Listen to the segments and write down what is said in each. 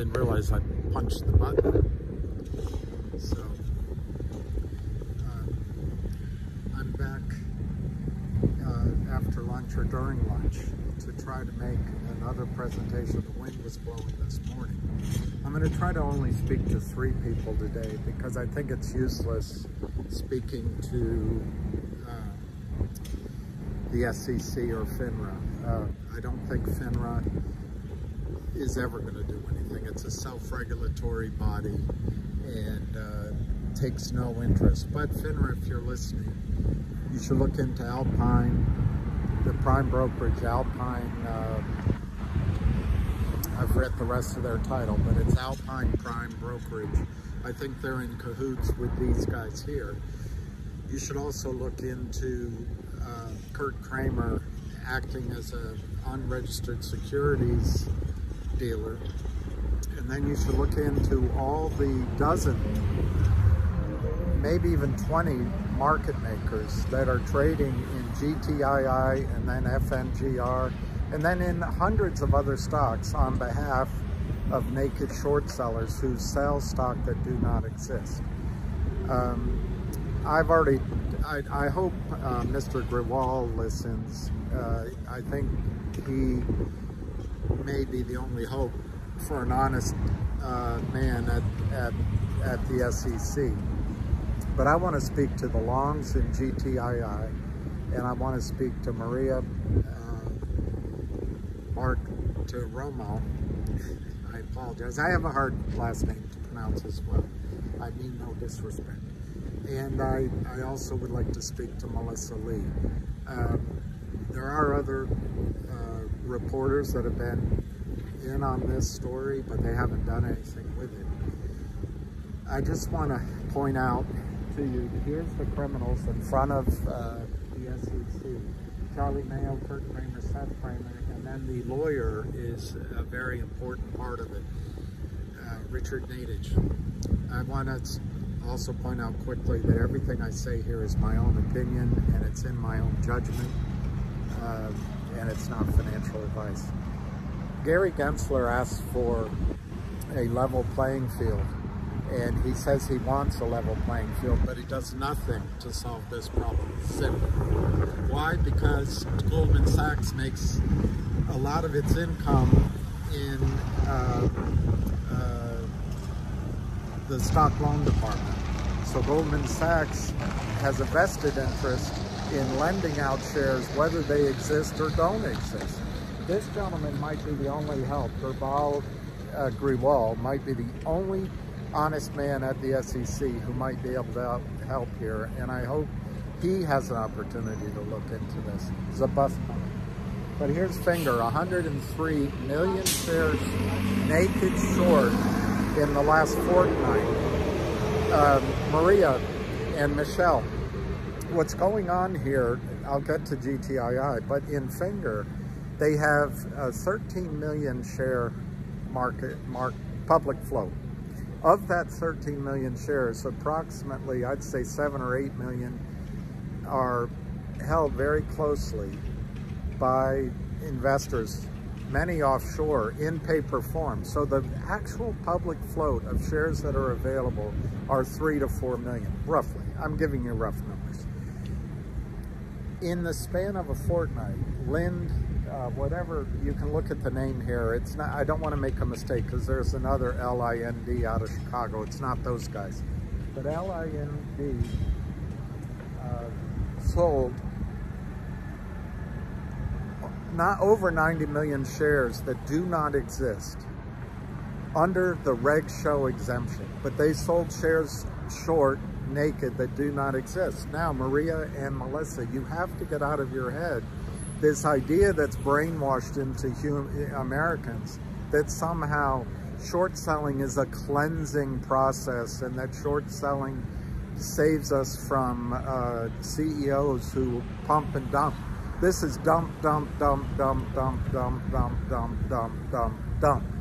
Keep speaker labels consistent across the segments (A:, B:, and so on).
A: didn't realize I punched the button. So, uh, I'm back uh, after lunch or during lunch to try to make another presentation. The wind was blowing this morning. I'm going to try to only speak to three people today because I think it's useless speaking to uh, the SEC or FINRA. Uh, I don't think FINRA is ever going to do anything. It's a self-regulatory body and uh, takes no interest. But FINRA, if you're listening, you should look into Alpine, the prime brokerage, Alpine, uh, I forget the rest of their title, but it's Alpine Prime Brokerage. I think they're in cahoots with these guys here. You should also look into uh, Kurt Kramer acting as an unregistered securities dealer. And then you should look into all the dozen, maybe even 20 market makers that are trading in GTII and then FNGR and then in hundreds of other stocks on behalf of naked short sellers who sell stock that do not exist. Um, I've already, I, I hope uh, Mr. Grewal listens. Uh, I think he may be the only hope for an honest uh, man at, at, at the SEC. But I want to speak to the Longs in GTII, and I want to speak to Maria uh, Mark to Romo. I apologize. I have a hard last name to pronounce as well. I mean no disrespect. And I, I also would like to speak to Melissa Lee. Um, there are other reporters that have been in on this story, but they haven't done anything with it. I just want to point out to you, here's the criminals in front of uh, the SEC. Charlie Mayo, Kurt Kramer, Seth Kramer, and then the lawyer is a very important part of it, uh, Richard Nadich. I want to also point out quickly that everything I say here is my own opinion and it's in my own judgment uh, and it's not financial advice. Gary Gensler asks for a level playing field and he says he wants a level playing field, but he does nothing to solve this problem. Why? Because Goldman Sachs makes a lot of its income in uh, uh, the stock loan department. So Goldman Sachs has a vested interest in lending out shares whether they exist or don't exist. This gentleman might be the only help. Herbal uh, might be the only honest man at the SEC who might be able to help here. And I hope he has an opportunity to look into this. It's a bus coming. But here's Finger, 103 million shares naked short in the last fortnight. Uh, Maria and Michelle, what's going on here, I'll get to GTII, but in Finger, they have a 13 million share market mark public float. Of that 13 million shares, approximately, I'd say seven or eight million are held very closely by investors, many offshore, in paper form. So the actual public float of shares that are available are three to four million, roughly. I'm giving you rough numbers. In the span of a fortnight, Lind uh, whatever, you can look at the name here. It's not, I don't want to make a mistake because there's another L-I-N-D out of Chicago. It's not those guys. But L-I-N-D uh, sold not over 90 million shares that do not exist under the reg show exemption, but they sold shares short naked that do not exist. Now, Maria and Melissa, you have to get out of your head this idea that's brainwashed into Americans that somehow short selling is a cleansing process and that short selling saves us from uh, CEOs who pump and dump. This is dump, dump, dump, dump, dump, dump, dump, dump, dump, dump, dump.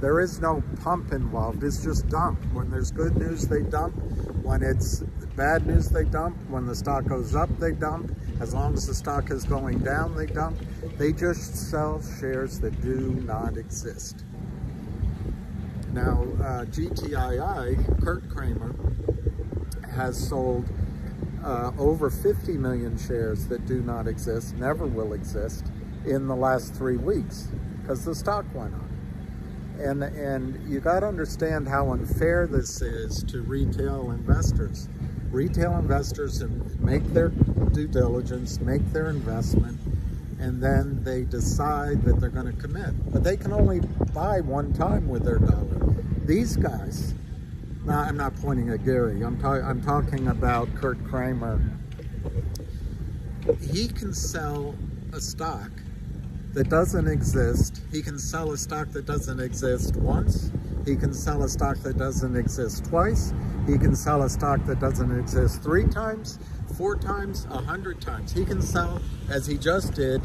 A: There is no pump involved, it's just dump. When there's good news, they dump. When it's bad news, they dump. When the stock goes up, they dump. As long as the stock is going down, they dump. They just sell shares that do not exist. Now, uh, GTII, Kurt Kramer, has sold uh, over 50 million shares that do not exist, never will exist, in the last three weeks because the stock went up. And, and you got to understand how unfair this is to retail investors. Retail investors make their due diligence, make their investment, and then they decide that they're going to commit. But they can only buy one time with their dollar. These guys, now I'm not pointing at Gary, I'm, ta I'm talking about Kurt Kramer. He can sell a stock that doesn't exist. He can sell a stock that doesn't exist once. He can sell a stock that doesn't exist twice. He can sell a stock that doesn't exist three times, four times, a hundred times. He can sell, as he just did,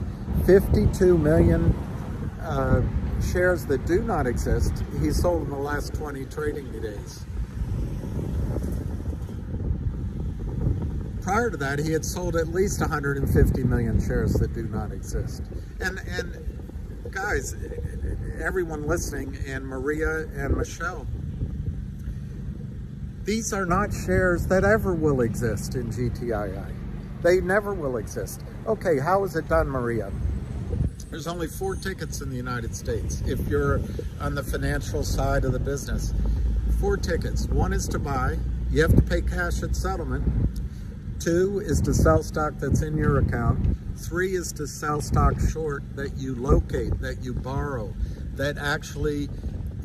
A: 52 million uh, shares that do not exist. He sold in the last 20 trading days. Prior to that, he had sold at least 150 million shares that do not exist. And, and guys, everyone listening, and Maria and Michelle, these are not shares that ever will exist in GTII. They never will exist. Okay, how is it done, Maria? There's only four tickets in the United States if you're on the financial side of the business. Four tickets. One is to buy. You have to pay cash at settlement. Two is to sell stock that's in your account. Three is to sell stock short that you locate, that you borrow, that actually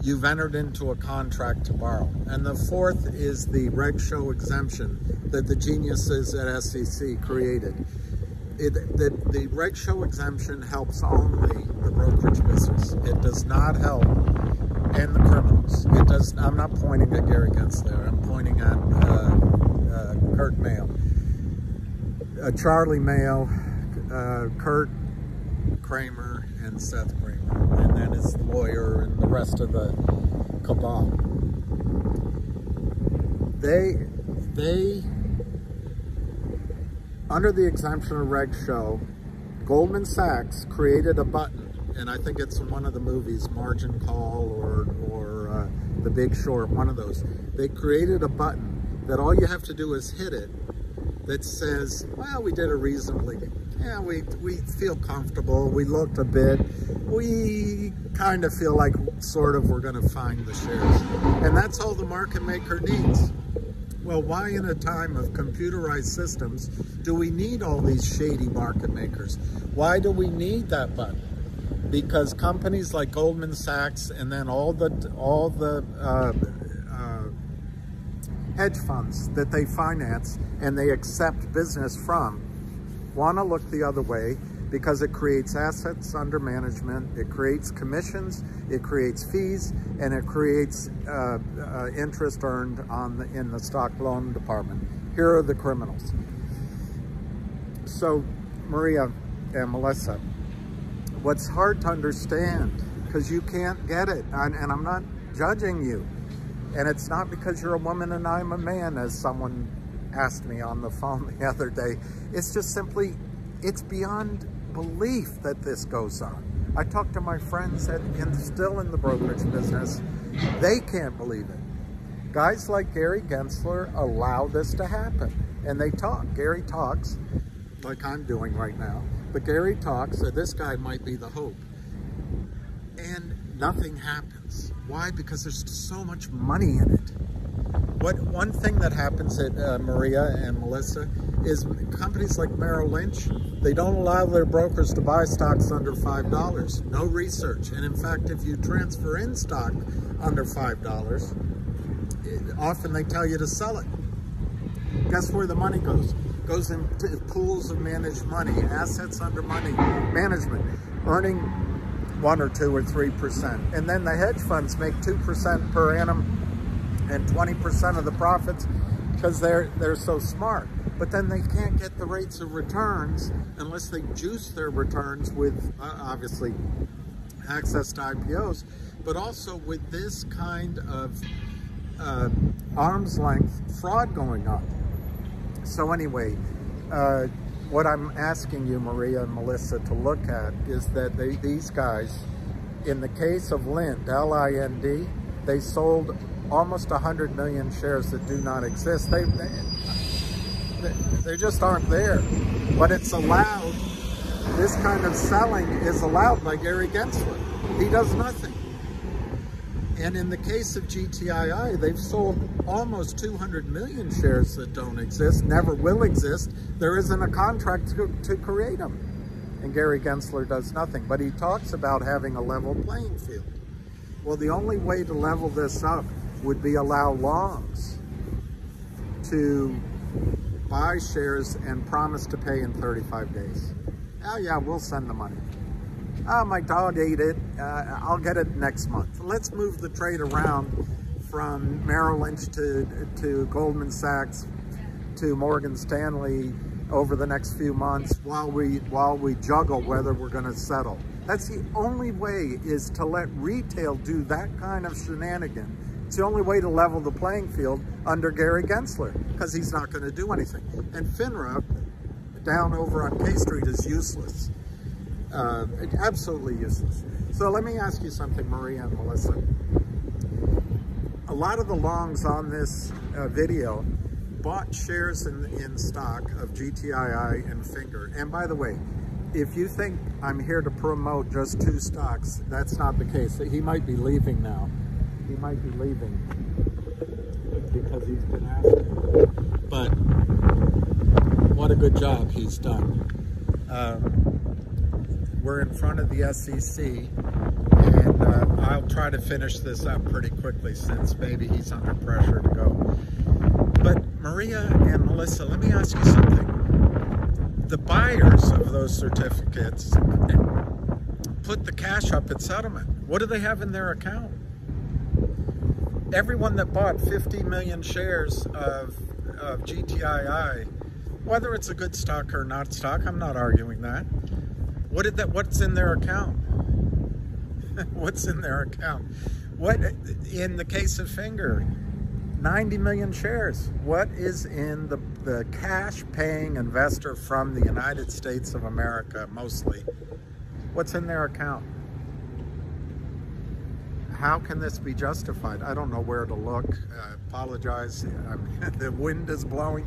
A: you've entered into a contract to borrow. And the fourth is the reg show exemption that the geniuses at SEC created. It, the, the reg show exemption helps only the brokerage business. It does not help and the criminals. It does. I'm not pointing at Gary Gensler. I'm pointing at uh, uh, Kurt Mayo uh, Charlie Mayo, uh, Kurt Kramer, and Seth Kramer, and then his lawyer and the rest of the cabal. They, they, under the exemption of Reg Show, Goldman Sachs created a button, and I think it's in one of the movies, Margin Call or, or uh, The Big Short, one of those. They created a button that all you have to do is hit it that says, well, we did a reasonably, yeah, we, we feel comfortable, we looked a bit, we kind of feel like sort of we're going to find the shares. And that's all the market maker needs. Well, why in a time of computerized systems do we need all these shady market makers? Why do we need that button? Because companies like Goldman Sachs and then all the all the uh, hedge funds that they finance and they accept business from want to look the other way because it creates assets under management, it creates commissions, it creates fees, and it creates uh, uh, interest earned on the, in the stock loan department. Here are the criminals. So, Maria and Melissa, what's hard to understand, because you can't get it, and, and I'm not judging you, and it's not because you're a woman and I'm a man, as someone asked me on the phone the other day. It's just simply, it's beyond belief that this goes on. I talk to my friends that in, still in the brokerage business. They can't believe it. Guys like Gary Gensler allow this to happen. And they talk. Gary talks, like I'm doing right now. But Gary talks, so this guy might be the hope. And nothing happens. Why? Because there's so much money in it. What One thing that happens at uh, Maria and Melissa is companies like Merrill Lynch, they don't allow their brokers to buy stocks under $5. No research. And in fact, if you transfer in stock under $5, it, often they tell you to sell it. Guess where the money goes? Goes into pools of managed money, assets under money management, earning one or two or three percent. And then the hedge funds make two percent per annum and 20% of the profits because they're they're so smart. But then they can't get the rates of returns unless they juice their returns with uh, obviously access to IPOs, but also with this kind of uh, arm's length fraud going on. So anyway, uh, what I'm asking you, Maria and Melissa, to look at is that they, these guys, in the case of Lind, L-I-N-D, they sold almost 100 million shares that do not exist. They, they, they just aren't there. But it's allowed, this kind of selling is allowed by Gary Gensler. He does nothing. And in the case of GTII, they've sold almost 200 million shares that don't exist, never will exist. There isn't a contract to, to create them. And Gary Gensler does nothing. But he talks about having a level playing field. Well, the only way to level this up would be allow longs to buy shares and promise to pay in 35 days. Oh yeah, we'll send the money. Oh, my dog ate it. Uh, I'll get it next month. Let's move the trade around from Merrill Lynch to, to Goldman Sachs to Morgan Stanley over the next few months while we, while we juggle whether we're gonna settle. That's the only way is to let retail do that kind of shenanigan. It's the only way to level the playing field under Gary Gensler because he's not gonna do anything. And FINRA down over on K Street is useless. Uh, absolutely useless. So let me ask you something, Maria and Melissa. A lot of the longs on this uh, video bought shares in, in stock of GTII and Finger. And by the way, if you think I'm here to promote just two stocks, that's not the case. He might be leaving now. He might be leaving because he's been asking. But what a good job he's done. Um, we're in front of the SEC, and uh, I'll try to finish this up pretty quickly since maybe he's under pressure to go. But Maria and Melissa, let me ask you something. The buyers of those certificates put the cash up at settlement. What do they have in their account? Everyone that bought 50 million shares of, of GTII, whether it's a good stock or not stock, I'm not arguing that what did that? What's in their account? what's in their account? What in the case of Finger? 90 million shares. What is in the, the cash paying investor from the United States of America mostly? What's in their account? How can this be justified? I don't know where to look. I apologize. I the wind is blowing.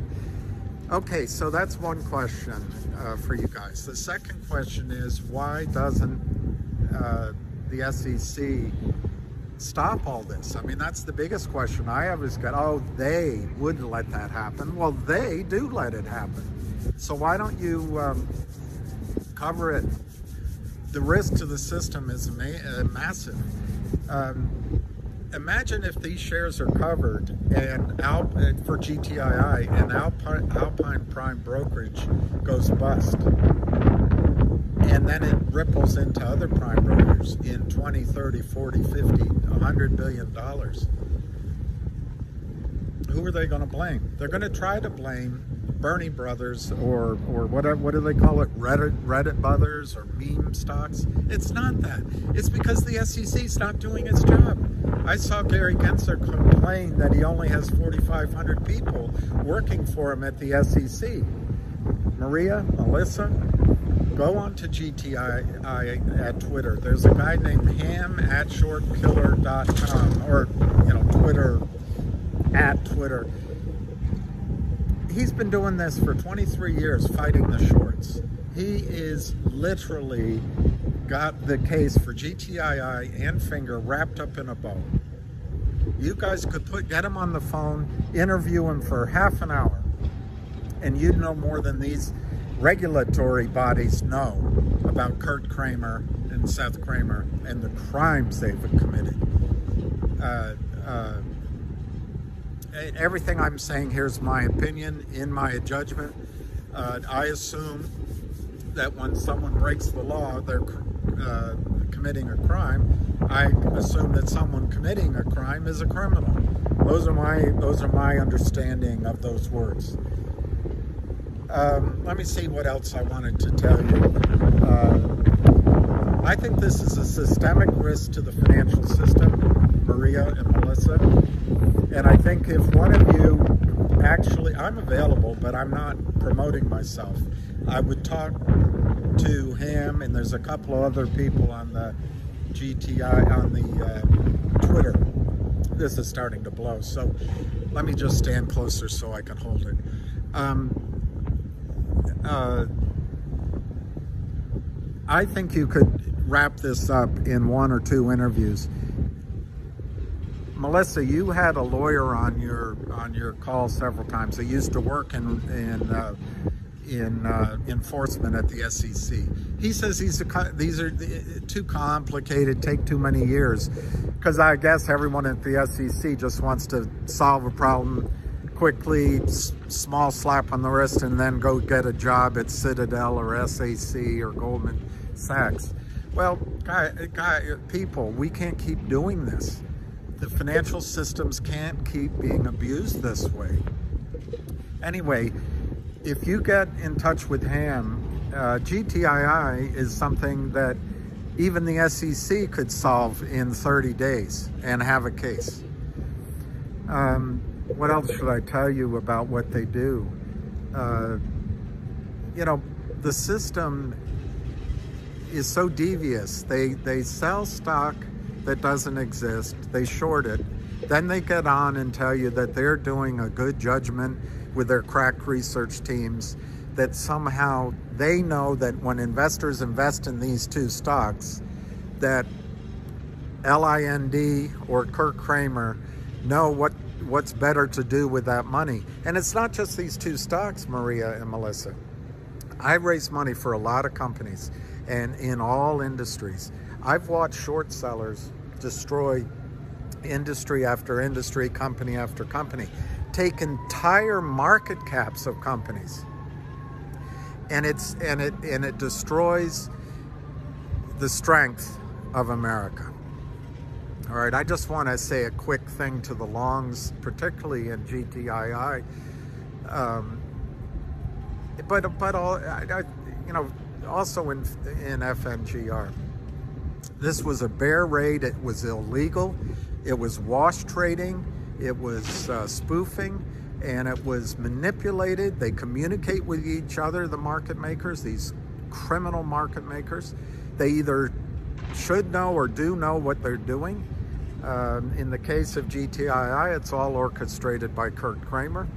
A: Okay, so that's one question uh, for you guys. The second question is why doesn't uh, the SEC stop all this? I mean, that's the biggest question I is got, oh, they wouldn't let that happen. Well, they do let it happen. So why don't you um, cover it? The risk to the system is ma uh, massive. Um, imagine if these shares are covered and Alp, for GTII and Alpine, Alpine Prime Brokerage goes bust. And then it ripples into other prime brokers in 20, 30, 40, 50, 100 billion dollars. Who are they going to blame? They're going to try to blame Bernie Brothers or or whatever what do they call it Reddit Reddit Brothers or meme stocks. It's not that. It's because the SEC's not doing its job. I saw Gary Gensler complain that he only has 4,500 people working for him at the SEC. Maria, Melissa, go on to GTI at Twitter. There's a guy named ham at shortkiller.com or, you know, Twitter at Twitter he's been doing this for 23 years, fighting the shorts. He is literally got the case for GTII and Finger wrapped up in a bow. You guys could put get him on the phone, interview him for half an hour, and you'd know more than these regulatory bodies know about Kurt Kramer and Seth Kramer and the crimes they've committed. Uh, uh, everything I'm saying here is my opinion, in my judgment. Uh, I assume that when someone breaks the law, they're uh, committing a crime. I assume that someone committing a crime is a criminal. Those are my those are my understanding of those words. Um, let me see what else I wanted to tell you. Uh, I think this is a systemic risk to the financial system, Maria and Melissa. And I think if one of you actually, I'm available, but I'm not promoting myself. I would talk to him, and there's a couple of other people on the GTI, on the uh, Twitter. this is starting to blow. So let me just stand closer so I can hold it. Um, uh, I think you could wrap this up in one or two interviews. Melissa, you had a lawyer on your on your call several times. He used to work in in uh, in uh, enforcement at the SEC. He says these are these are too complicated, take too many years, because I guess everyone at the SEC just wants to solve a problem quickly, small slap on the wrist, and then go get a job at Citadel or SAC or Goldman Sachs. Well, guy, guy, people, we can't keep doing this. The financial systems can't keep being abused this way. Anyway, if you get in touch with Ham, uh, GTII is something that even the SEC could solve in 30 days and have a case. Um, what else should I tell you about what they do? Uh, you know, the system is so devious. They, they sell stock that doesn't exist, they short it, then they get on and tell you that they're doing a good judgment with their crack research teams, that somehow they know that when investors invest in these two stocks, that LIND or Kirk Kramer know what what's better to do with that money. And it's not just these two stocks, Maria and Melissa. I raise money for a lot of companies and in all industries. I've watched short sellers destroy industry after industry, company after company, take entire market caps of companies. And it's and it and it destroys the strength of America. All right, I just want to say a quick thing to the longs, particularly in GTII. Um, but but all I, I, you know also in in FNGR. This was a bear raid. It was illegal. It was wash trading. It was uh, spoofing and it was manipulated. They communicate with each other, the market makers, these criminal market makers. They either should know or do know what they're doing. Um, in the case of GTII, it's all orchestrated by Kurt Kramer.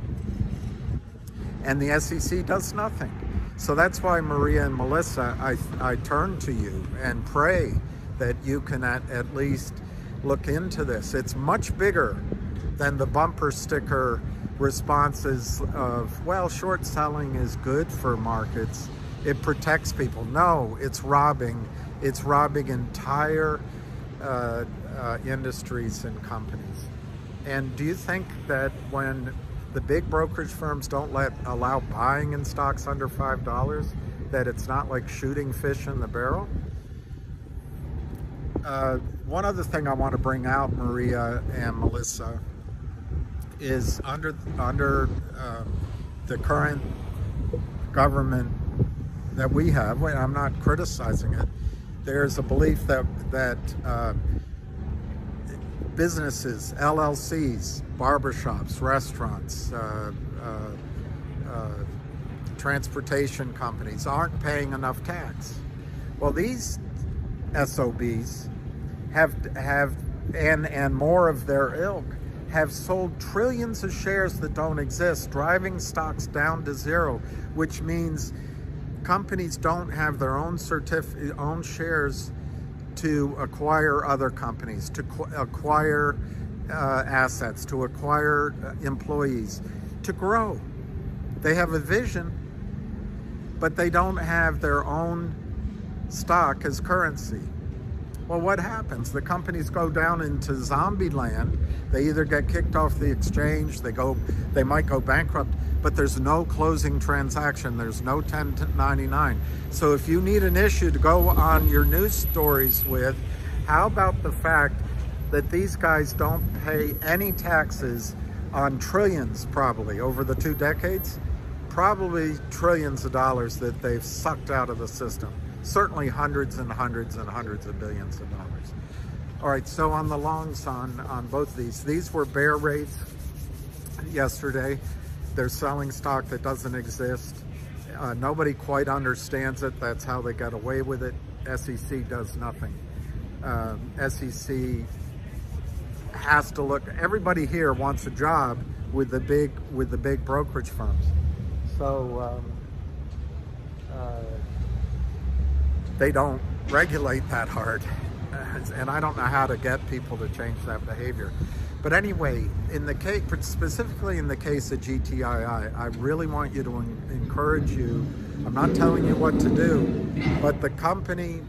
A: And the SEC does nothing. So that's why Maria and Melissa, I, I turn to you and pray that you can at, at least look into this. It's much bigger than the bumper sticker responses of, well, short selling is good for markets. It protects people. No, it's robbing. It's robbing entire uh, uh, industries and companies. And do you think that when the big brokerage firms don't let allow buying in stocks under $5, that it's not like shooting fish in the barrel? Uh, one other thing I want to bring out, Maria and Melissa, is under under um, the current government that we have. I'm not criticizing it. There's a belief that that uh, businesses, LLCs, barbershops, restaurants, uh, uh, uh, transportation companies aren't paying enough tax. Well, these SOBs have have and and more of their ilk have sold trillions of shares that don't exist, driving stocks down to zero, which means companies don't have their own certif own shares to acquire other companies, to acquire uh, assets, to acquire uh, employees, to grow. They have a vision, but they don't have their own stock as currency. Well, what happens? The companies go down into zombie land. They either get kicked off the exchange, they go, they might go bankrupt, but there's no closing transaction. There's no 1099. So if you need an issue to go on your news stories with, how about the fact that these guys don't pay any taxes on trillions probably over the two decades? Probably trillions of dollars that they've sucked out of the system certainly hundreds and hundreds and hundreds of billions of dollars. All right, so on the longs on, on both these, these were bear raids yesterday. They're selling stock that doesn't exist. Uh, nobody quite understands it. That's how they got away with it. SEC does nothing. Um, SEC has to look, everybody here wants a job with the big, with the big brokerage firms. So, um, uh, they don't regulate that hard. And I don't know how to get people to change that behavior. But anyway, in the case, specifically in the case of GTII, I really want you to encourage you. I'm not telling you what to do, but the company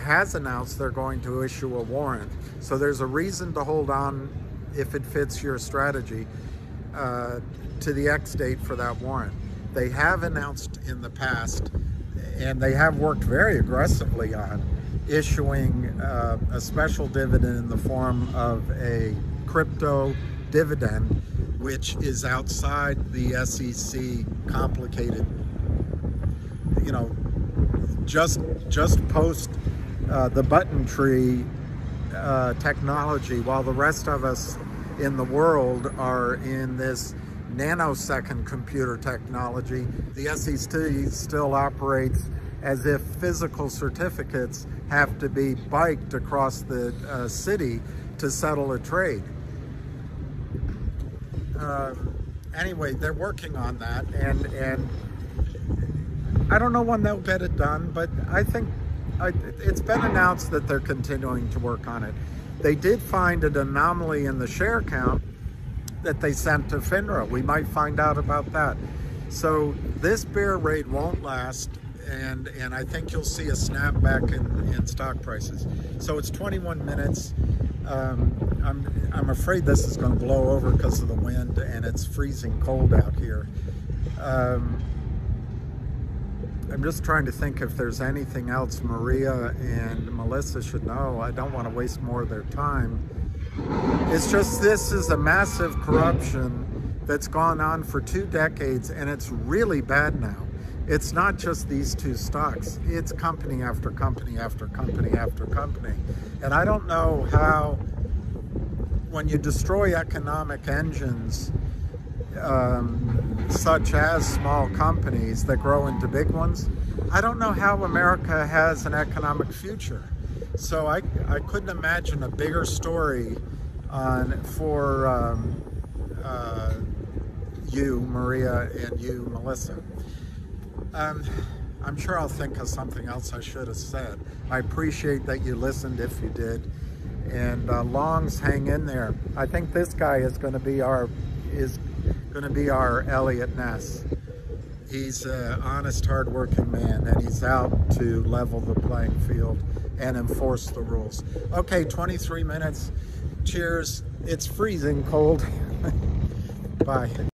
A: has announced they're going to issue a warrant. So there's a reason to hold on if it fits your strategy uh, to the ex date for that warrant. They have announced in the past, and they have worked very aggressively on issuing uh, a special dividend in the form of a crypto dividend, which is outside the SEC complicated, you know, just just post uh, the button tree uh, technology while the rest of us in the world are in this nanosecond computer technology. The SEC still operates as if physical certificates have to be biked across the uh, city to settle a trade. Uh, anyway, they're working on that, and and I don't know when they'll get it done, but I think I, it's been announced that they're continuing to work on it. They did find an anomaly in the share count that they sent to FINRA. We might find out about that. So this bear raid won't last and and I think you'll see a snapback in, in stock prices. So it's 21 minutes. Um, I'm, I'm afraid this is going to blow over because of the wind and it's freezing cold out here. Um, I'm just trying to think if there's anything else Maria and Melissa should know. I don't want to waste more of their time. It's just this is a massive corruption that's gone on for two decades and it's really bad now. It's not just these two stocks. It's company after company after company after company. And I don't know how, when you destroy economic engines, um, such as small companies that grow into big ones, I don't know how America has an economic future. So I, I couldn't imagine a bigger story on for um, uh, you, Maria, and you, Melissa. Um, I'm sure I'll think of something else I should have said. I appreciate that you listened if you did. And uh, Longs, hang in there. I think this guy is going to be our is going to be our Eliot Ness. He's an honest, hardworking man, and he's out to level the playing field and enforce the rules. Okay, 23 minutes. Cheers. It's freezing cold. Bye.